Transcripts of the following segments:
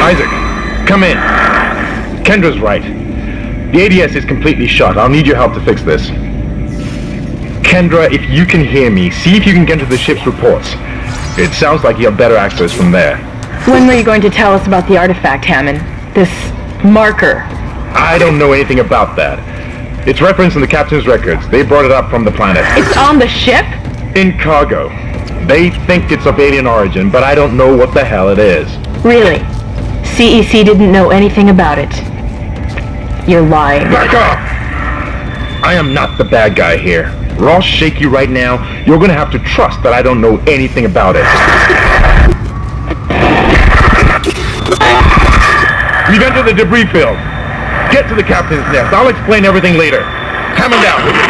Isaac, come in. Kendra's right. The ADS is completely shut. I'll need your help to fix this. Kendra, if you can hear me, see if you can get to the ship's reports. It sounds like you have better access from there. When were you going to tell us about the artifact, Hammond? This marker? I don't know anything about that. It's referenced in the captain's records. They brought it up from the planet. It's on the ship? In cargo. They think it's of alien origin, but I don't know what the hell it is. Really? CEC didn't know anything about it. You're lying. Back off! I am not the bad guy here. Ross shake you right now. You're gonna have to trust that I don't know anything about it. We've entered the debris field. Get to the captain's nest. I'll explain everything later. Hammond out.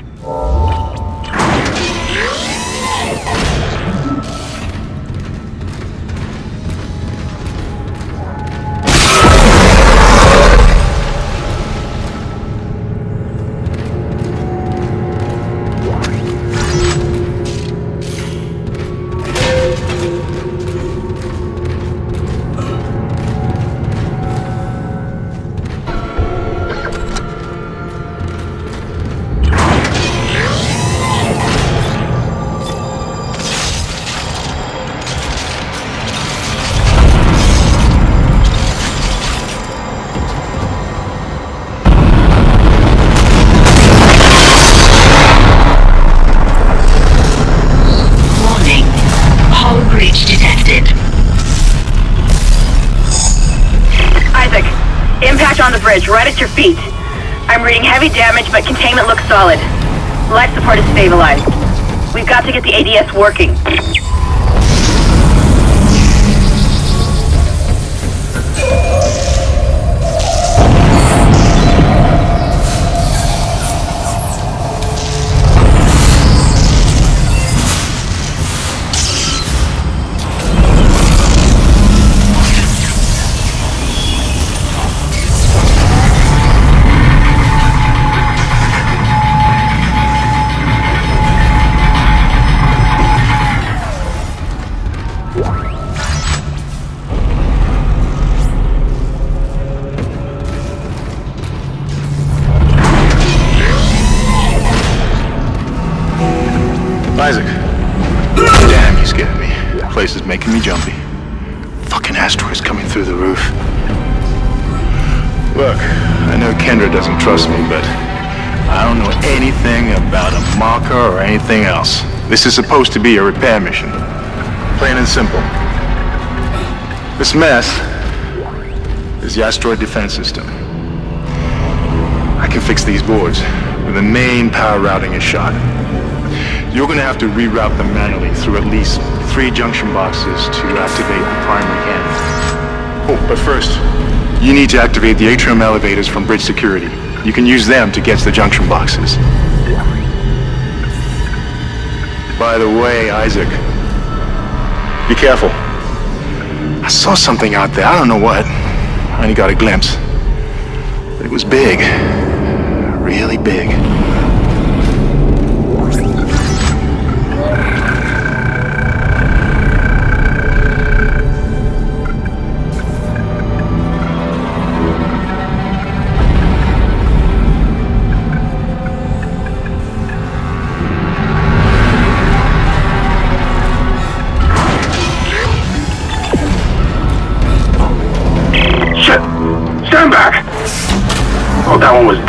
Bridge, right at your feet. I'm reading heavy damage, but containment looks solid. Life support is stabilized. We've got to get the ADS working. Trust me, but I don't know anything about a marker or anything else. This is supposed to be a repair mission. Plain and simple. This mess is the asteroid defense system. I can fix these boards but the main power routing is shot. You're gonna have to reroute them manually through at least three junction boxes to activate the primary cannon. Oh, but first, you need to activate the atrium elevators from bridge security. You can use them to get to the junction boxes. By the way, Isaac, be careful. I saw something out there. I don't know what. I only got a glimpse. But it was big. Really big.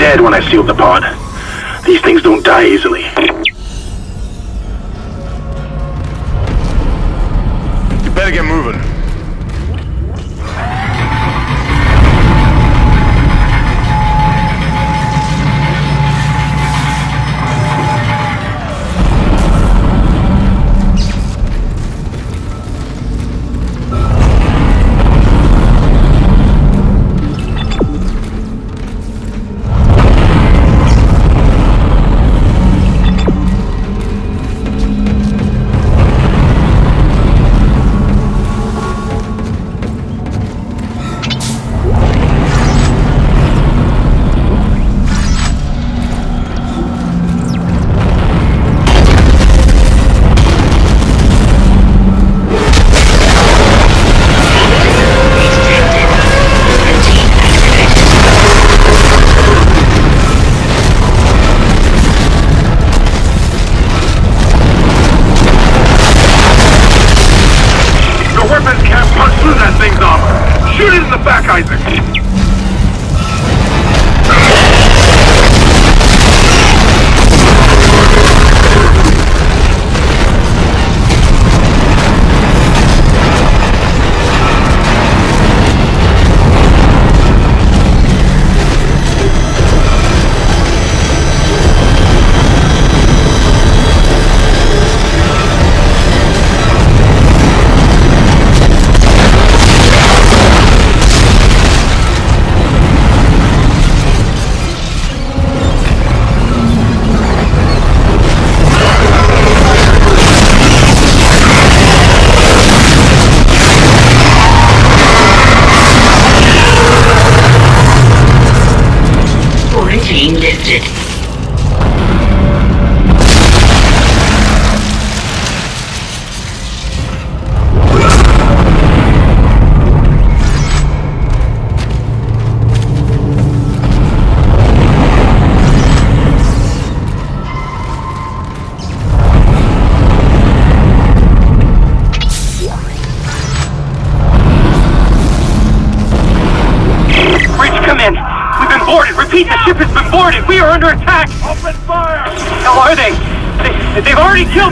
Dead when I sealed the pod. These things don't die easily.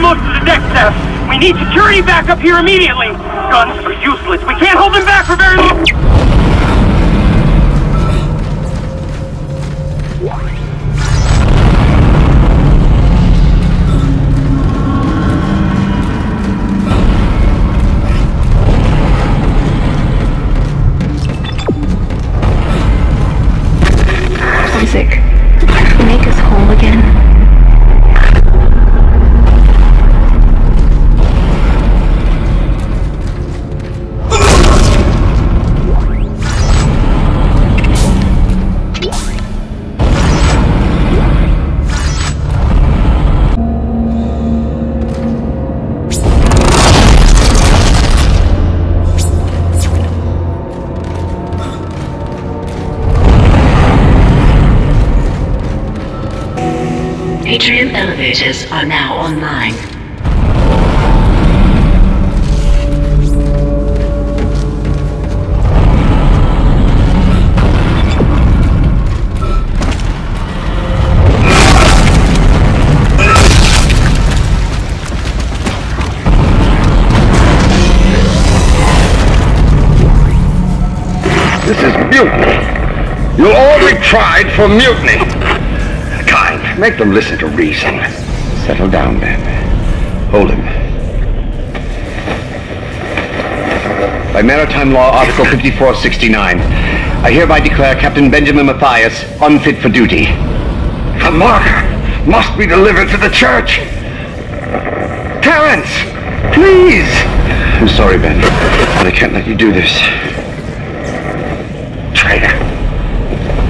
Most of the deck staff. We need security back up here immediately. Guns are useless. We can't hold them back for very long. Elevators are now online. This is mutiny. You'll all be tried for mutiny. Make them listen to reason. Settle down, Ben. Hold him. By Maritime Law, Article 5469, I hereby declare Captain Benjamin Mathius unfit for duty. The marker must be delivered to the church. Terence, please. I'm sorry, Ben, but I can't let you do this. Traitor.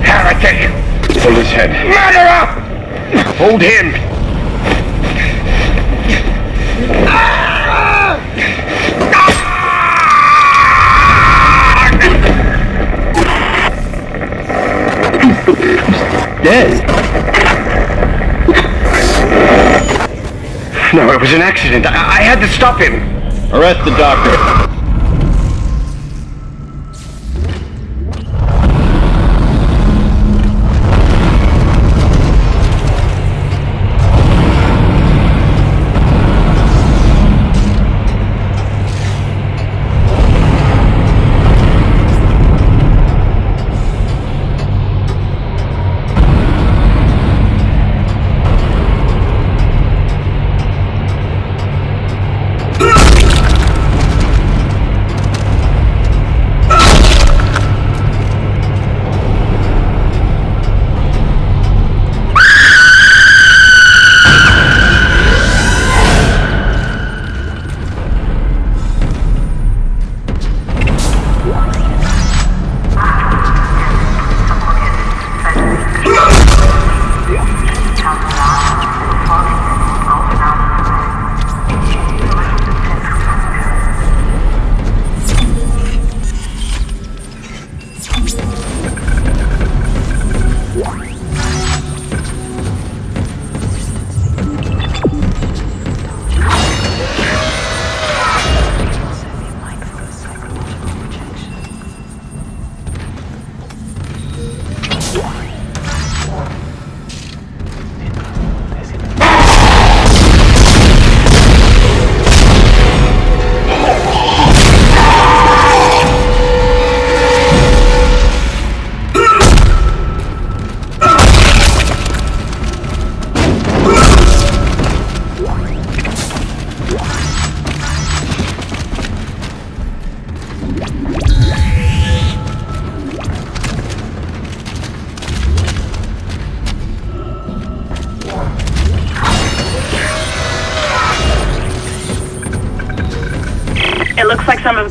Heretic. Hold his head. Murderer! Hold him. Dead. No, it was an accident. I, I had to stop him. Arrest the doctor.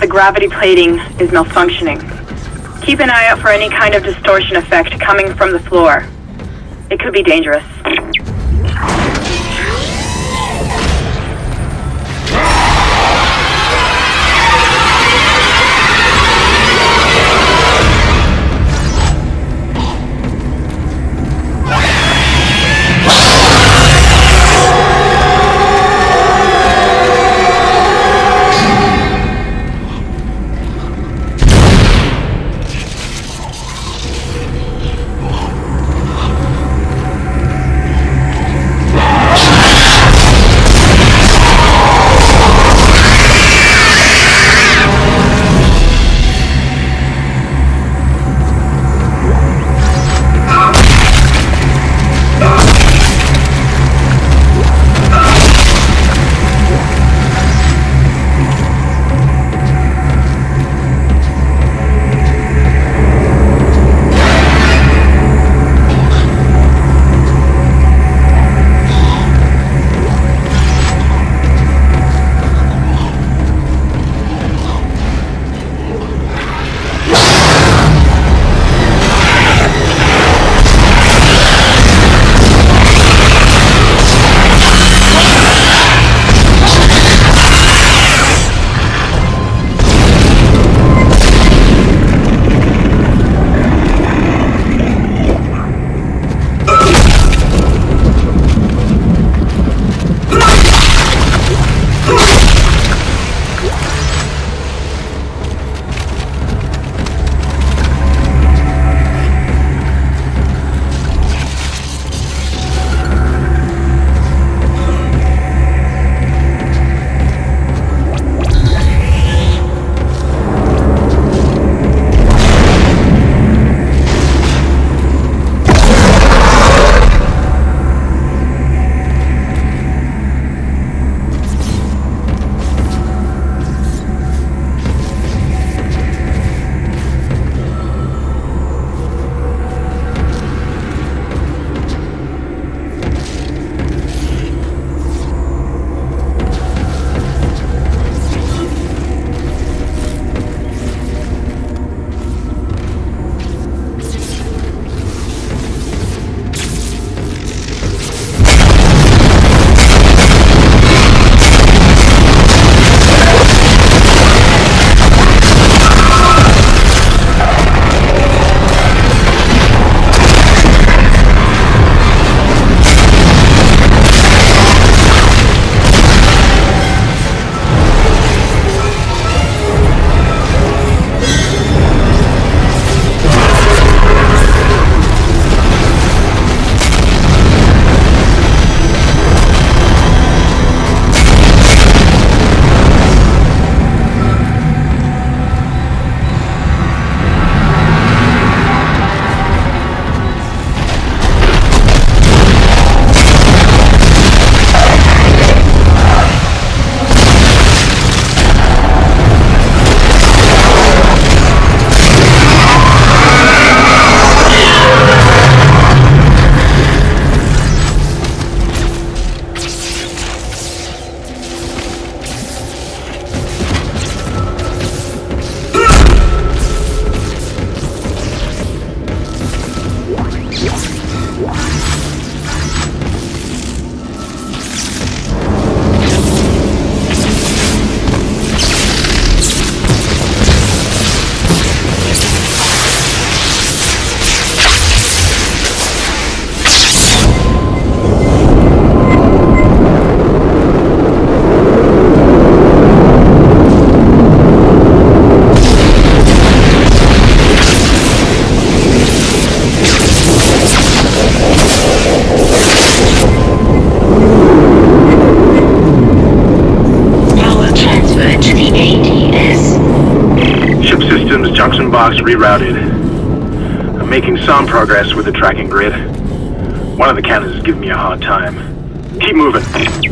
The gravity plating is malfunctioning. Keep an eye out for any kind of distortion effect coming from the floor. It could be dangerous. Box rerouted. I'm making some progress with the tracking grid. One of the cannons is giving me a hard time. Keep moving.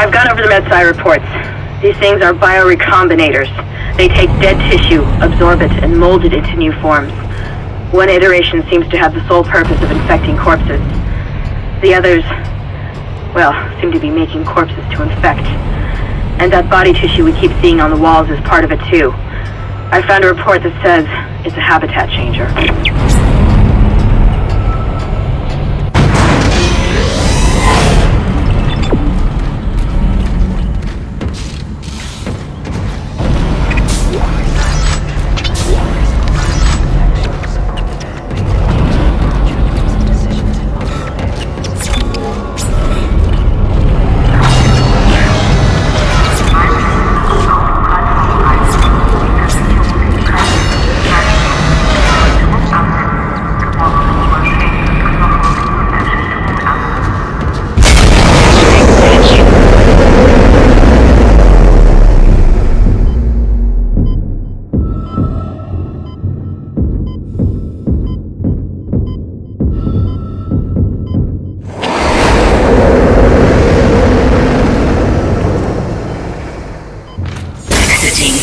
I've gone over the MedSci reports. These things are biorecombinators. They take dead tissue, absorb it, and mold it into new forms. One iteration seems to have the sole purpose of infecting corpses. The others, well, seem to be making corpses to infect. And that body tissue we keep seeing on the walls is part of it too. I found a report that says it's a habitat changer.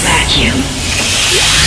Vacuum.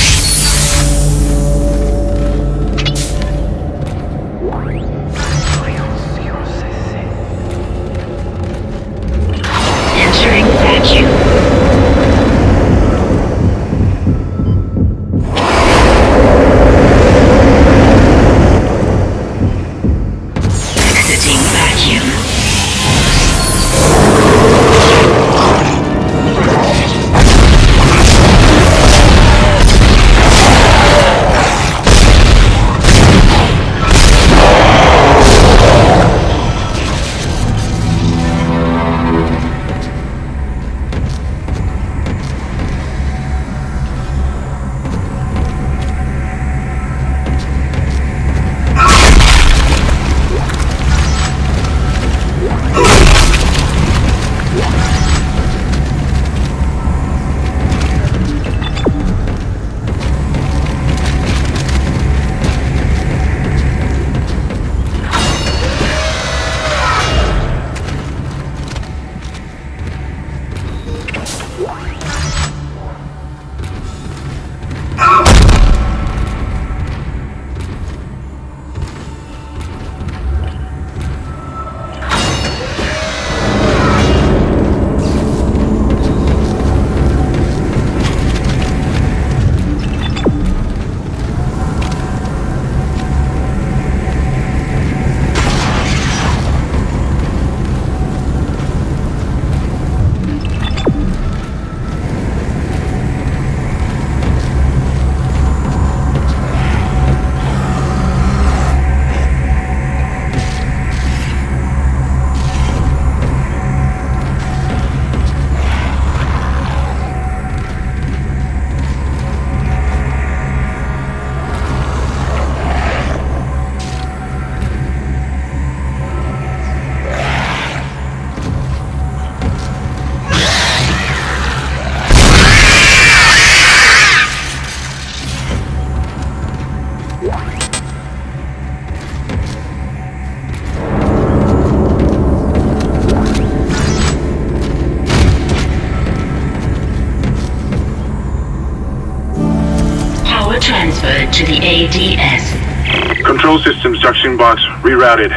Transferred to the ADS. Control systems junction box rerouted.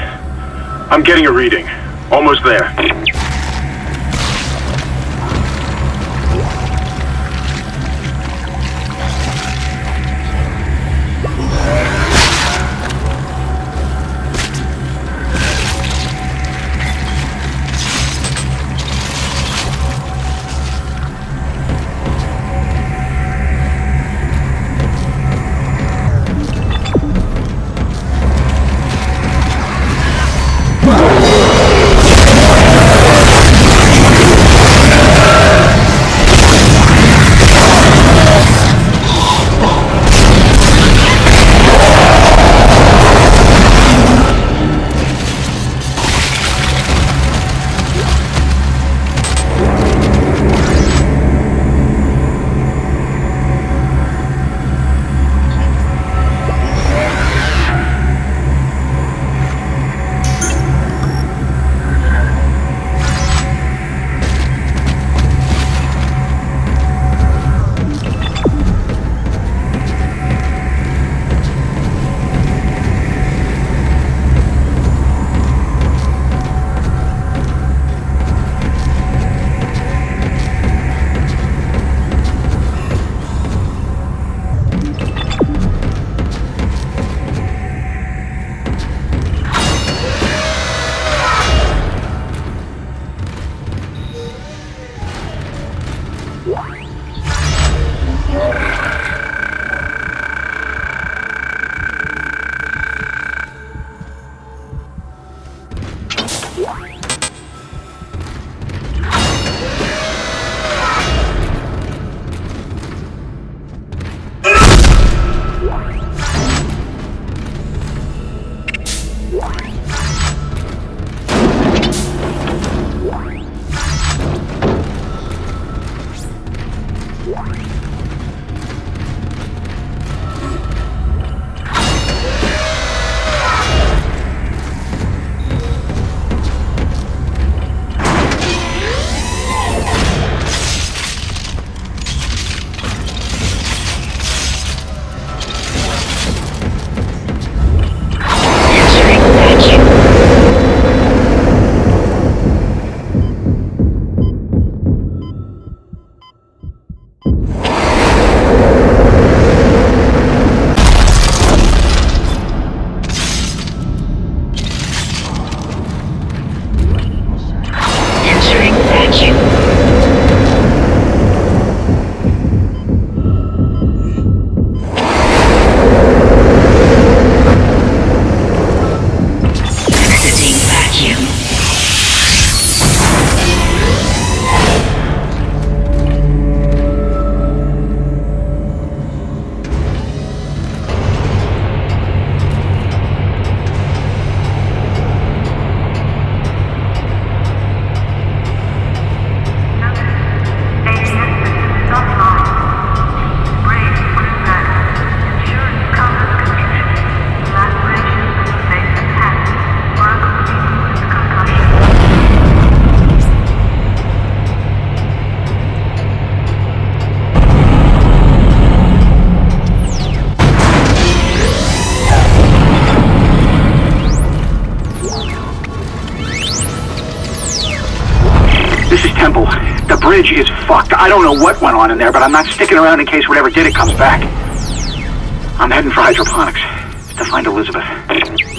I'm getting a reading. Almost there. This is Temple. The bridge is fucked. I don't know what went on in there, but I'm not sticking around in case whatever did it comes back. I'm heading for hydroponics to find Elizabeth.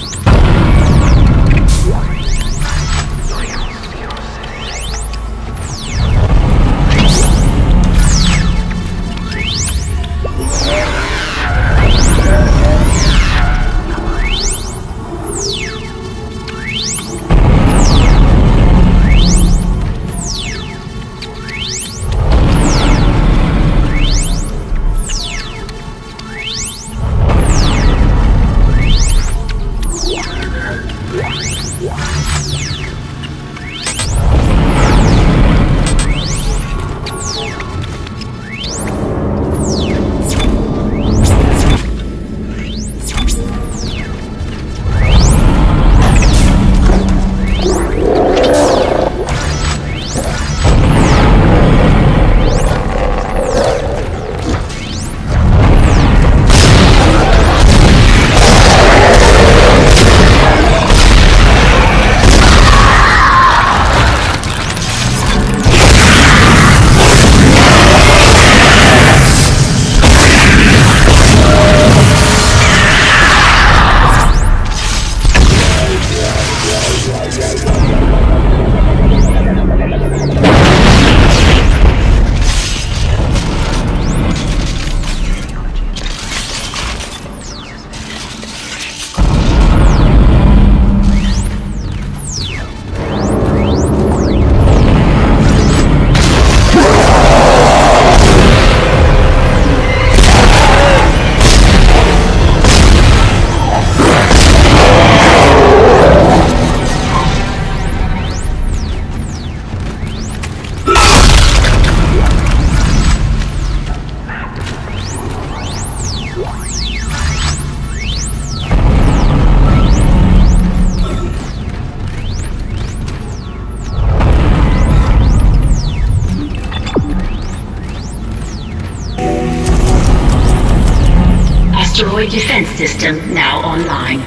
System now online.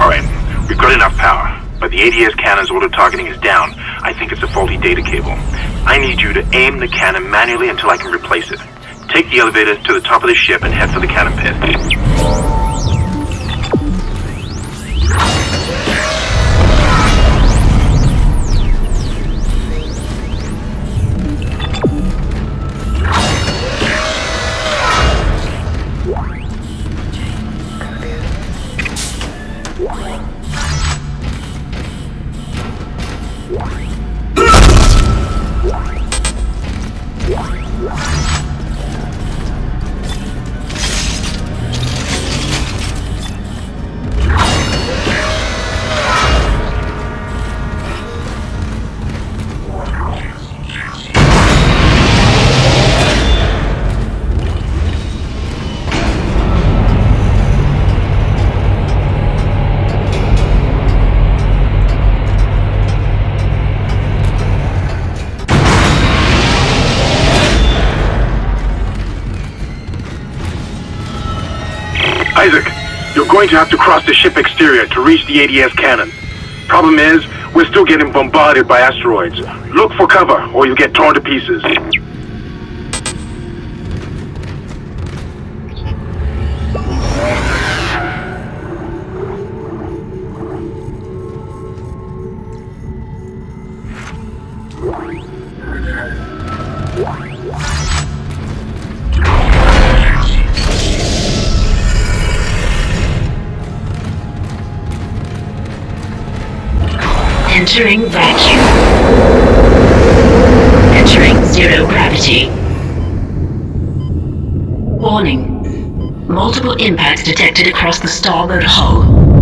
Alright, we've got enough power, but the ADS cannon's auto-targeting is down. I think it's a faulty data cable. I need you to aim the cannon manually until I can replace it. Take the elevator to the top of the ship and head for the cannon pit. going to have to cross the ship exterior to reach the ADS cannon. Problem is, we're still getting bombarded by asteroids. Look for cover, or you'll get torn to pieces. Entering vacuum. Entering zero gravity. Warning. Multiple impacts detected across the starboard hull.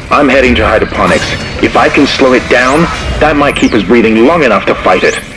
I'm heading to hydroponics. If I can slow it down, that might keep us breathing long enough to fight it.